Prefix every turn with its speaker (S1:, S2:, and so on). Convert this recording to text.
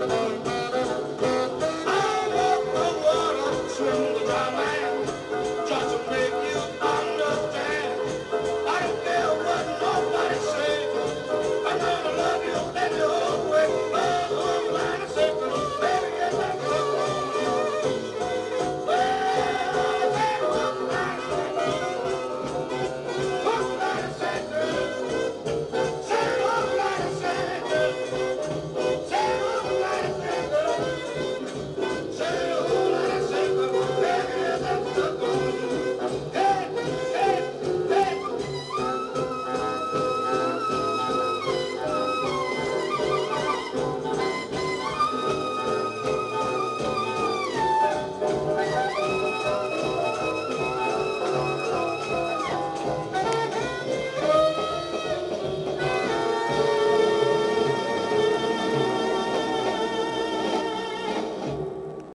S1: Música